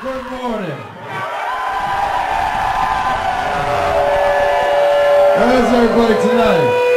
good morning. How's everybody tonight?